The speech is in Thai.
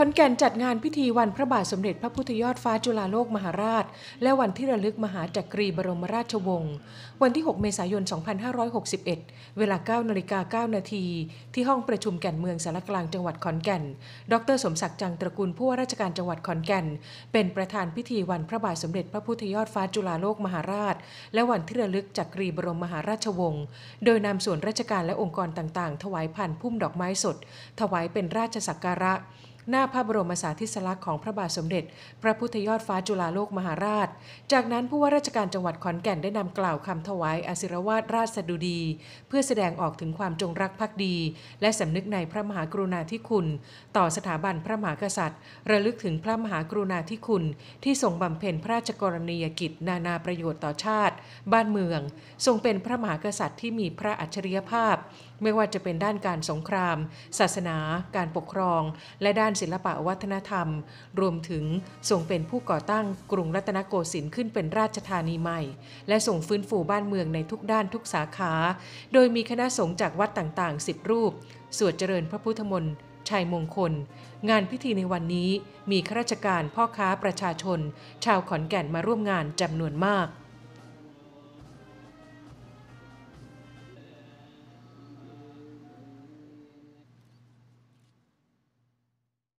ขอนแก่นจัดงานพิธีวันพระบาทสมเด็จพระพุทธยอดฟ้าจุฬาโลกมหาราช และวันที่ระลึกมหาจักรีบรมราชวงศ์วันที่ 6 เมษายน 2561 เวลา 9 นาฬิกา 9 นาที ที่ห้องประชุมแก่นเมืองสารกลางจังหวัดขอนแก่น ดรสมศักดิ์จังตระกูลผู้ว่าราชการจังหวัดขอนแก่น เป็นประธานพิธีวันพระบาทสมเด็จพระพุทธยอดฟ้าจุฬาโลกมหาราช และวันที่ระลึกจักรีบรมมหาราชวงศ์ โดยนำส่วนราชการและองค์กรต่างๆ ถวายผ่านพุ่มดอกไม้สด ถวายเป็นราชสักการะ หน้าพระบรมสาธิสลักษณ์ของพระบาทสมเด็จ พระพุทธยอดฟ้าจุฬาโลกมหาราช จากนั้นผู้ว่าราชการจังหวัดขอนแก่นได้นำกล่าวคำถวายอาศิรวาทราชสดุดี เพื่อแสดงออกถึงความจงรักภักดี และสำนึกในพระมหากรุณาธิคุณ ต่อสถาบันพระมหากษัตริย์ ระลึกถึงพระมหากรุณาธิคุณ ที่ทรงบำเพ็ญพระราชกรณียกิจ นานาประโยชน์ต่อชาติ บ้านเมือง ทรงเป็นพระมหากษัตริย์ที่มีพระอัจฉริยภาพ ไม่ว่าจะเป็นด้านการสงคราม ศาสนา การปกครอง และด้านศิลปะวัฒนธรรม รวมถึงทรงเป็นผู้ก่อตั้งกรุงรัตนโกสินทร์ขึ้นเป็นราชธานีใหม่ และส่งฟื้นฟูบ้านเมืองในทุกด้านทุกสาขา โดยมีคณะสงฆ์จากวัดต่างๆ 10 รูป สวดเจริญพระพุทธมนต์ชัยมงคล งานพิธีในวันนี้มีข้าราชการพ่อค้าประชาชน ชาวขอนแก่นมาร่วมงานจำนวนมาก